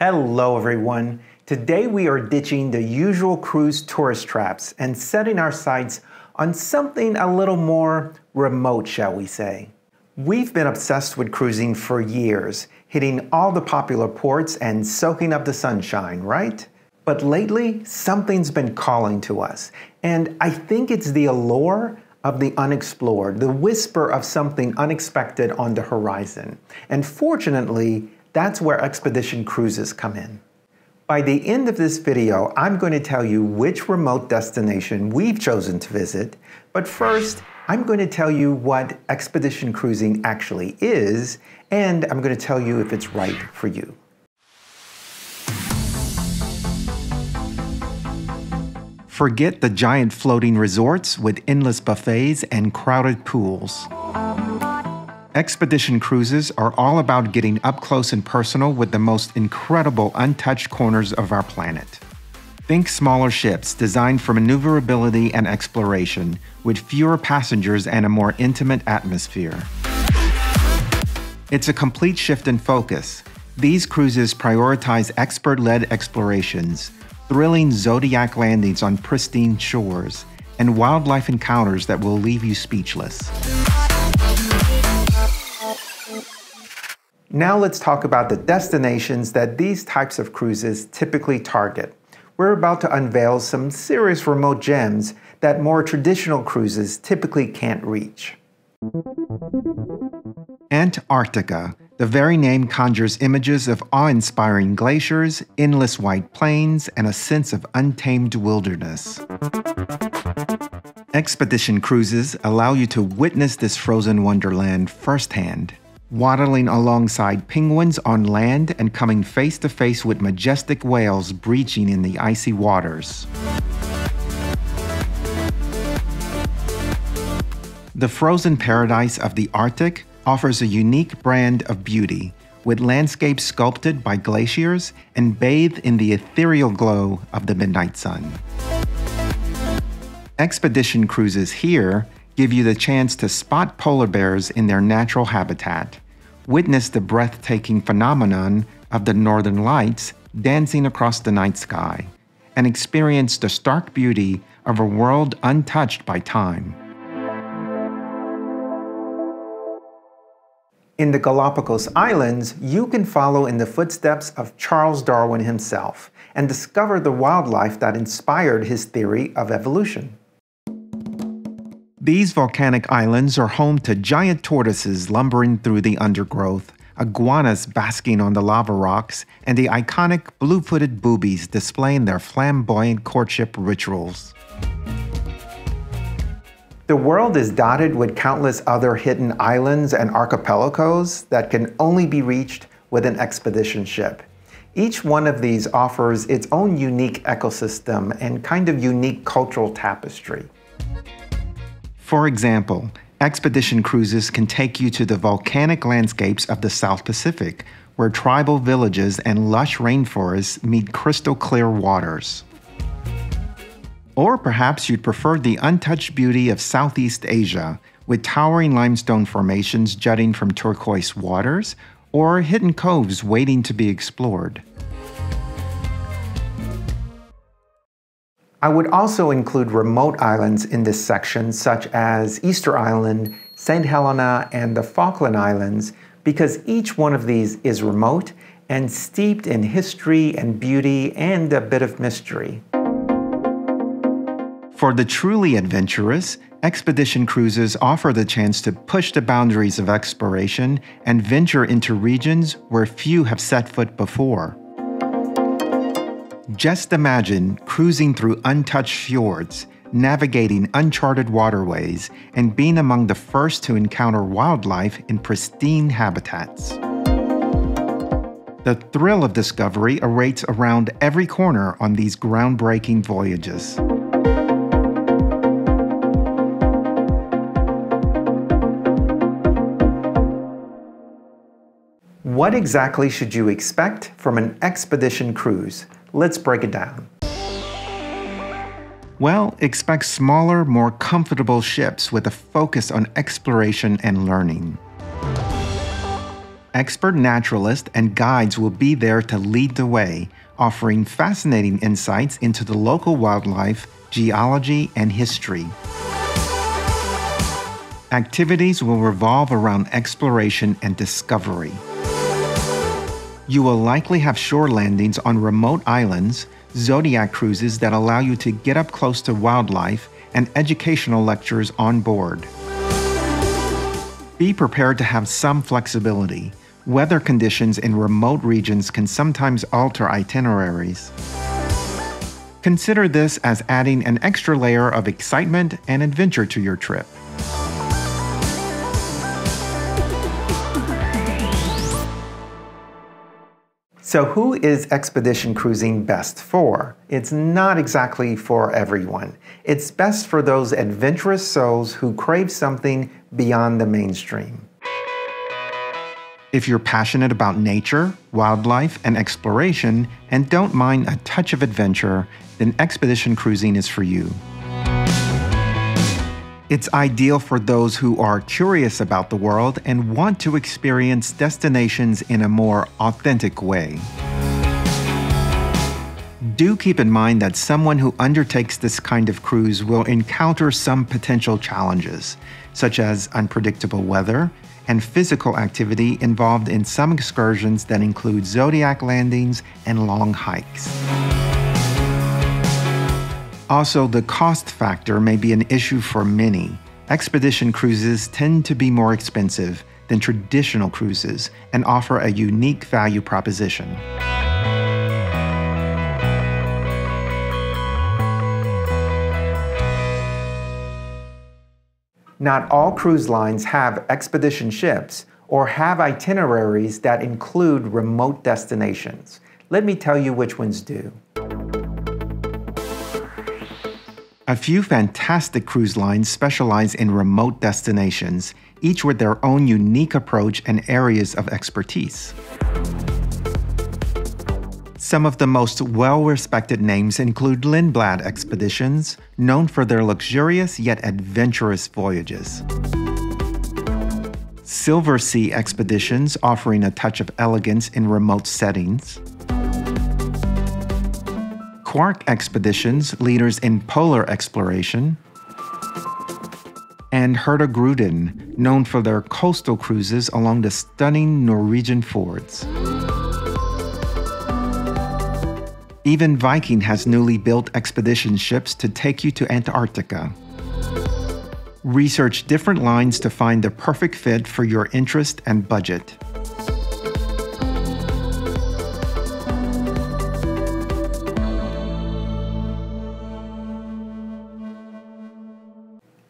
Hello, everyone. Today we are ditching the usual cruise tourist traps and setting our sights on something a little more remote, shall we say. We've been obsessed with cruising for years, hitting all the popular ports and soaking up the sunshine, right? But lately, something's been calling to us, and I think it's the allure of the unexplored, the whisper of something unexpected on the horizon. And fortunately, that's where expedition cruises come in. By the end of this video, I'm going to tell you which remote destination we've chosen to visit, but first, I'm going to tell you what expedition cruising actually is, and I'm going to tell you if it's right for you. Forget the giant floating resorts with endless buffets and crowded pools. Expedition cruises are all about getting up close and personal with the most incredible untouched corners of our planet. Think smaller ships designed for maneuverability and exploration, with fewer passengers and a more intimate atmosphere. It's a complete shift in focus. These cruises prioritize expert led explorations, thrilling zodiac landings on pristine shores, and wildlife encounters that will leave you speechless. Now let's talk about the destinations that these types of cruises typically target. We're about to unveil some serious remote gems that more traditional cruises typically can't reach. Antarctica the very name conjures images of awe inspiring glaciers, endless white plains, and a sense of untamed wilderness. Expedition cruises allow you to witness this frozen wonderland firsthand, waddling alongside penguins on land and coming face to face with majestic whales breaching in the icy waters. The frozen paradise of the Arctic offers a unique brand of beauty, with landscapes sculpted by glaciers and bathed in the ethereal glow of the midnight sun. Expedition cruises here give you the chance to spot polar bears in their natural habitat, witness the breathtaking phenomenon of the northern lights dancing across the night sky, and experience the stark beauty of a world untouched by time. In the Galapagos Islands, you can follow in the footsteps of Charles Darwin himself and discover the wildlife that inspired his theory of evolution. These volcanic islands are home to giant tortoises lumbering through the undergrowth, iguanas basking on the lava rocks, and the iconic blue footed boobies displaying their flamboyant courtship rituals. The world is dotted with countless other hidden islands and archipelagos that can only be reached with an expedition ship. Each one of these offers its own unique ecosystem and kind of unique cultural tapestry. For example, expedition cruises can take you to the volcanic landscapes of the South Pacific, where tribal villages and lush rainforests meet crystal clear waters. Or perhaps you'd prefer the untouched beauty of Southeast Asia, with towering limestone formations jutting from turquoise waters, or hidden coves waiting to be explored. I would also include remote islands in this section, such as Easter Island, St. Helena, and the Falkland Islands, because each one of these is remote and steeped in history and beauty and a bit of mystery. For the truly adventurous, expedition cruises offer the chance to push the boundaries of exploration and venture into regions where few have set foot before. Just imagine cruising through untouched fjords, navigating uncharted waterways, and being among the first to encounter wildlife in pristine habitats. The thrill of discovery awaits around every corner on these groundbreaking voyages. What exactly should you expect from an expedition cruise? Let's break it down. Well, expect smaller, more comfortable ships with a focus on exploration and learning. Expert naturalists and guides will be there to lead the way, offering fascinating insights into the local wildlife, geology, and history. Activities will revolve around exploration and discovery. You will likely have shore landings on remote islands, zodiac cruises that allow you to get up close to wildlife, and educational lectures on board. Be prepared to have some flexibility. Weather conditions in remote regions can sometimes alter itineraries. Consider this as adding an extra layer of excitement and adventure to your trip. So, who is expedition cruising best for? It's not exactly for everyone. It's best for those adventurous souls who crave something beyond the mainstream. If you're passionate about nature, wildlife, and exploration, and don't mind a touch of adventure, then expedition cruising is for you. It's ideal for those who are curious about the world and want to experience destinations in a more authentic way. Do keep in mind that someone who undertakes this kind of cruise will encounter some potential challenges, such as unpredictable weather and physical activity involved in some excursions that include zodiac landings and long hikes. Also, the cost factor may be an issue for many. Expedition cruises tend to be more expensive than traditional cruises and offer a unique value proposition. Not all cruise lines have expedition ships or have itineraries that include remote destinations. Let me tell you which ones do. A few fantastic cruise lines specialize in remote destinations, each with their own unique approach and areas of expertise. Some of the most well respected names include Lindblad Expeditions, known for their luxurious yet adventurous voyages. Silversea Expeditions, offering a touch of elegance in remote settings. Quark Expeditions, leaders in polar exploration, and Hurtigruten, known for their coastal cruises along the stunning Norwegian fjords. Even Viking has newly built expedition ships to take you to Antarctica. Research different lines to find the perfect fit for your interest and budget.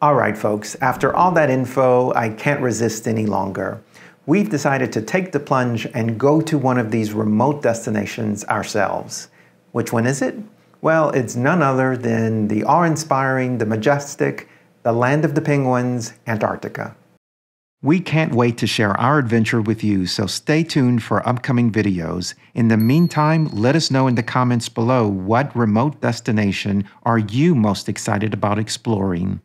All right, folks, after all that info, I can't resist any longer. We've decided to take the plunge and go to one of these remote destinations ourselves. Which one is it? Well, it's none other than the awe inspiring, the majestic, the land of the penguins, Antarctica. We can't wait to share our adventure with you, so stay tuned for upcoming videos. In the meantime, let us know in the comments below what remote destination are you most excited about exploring.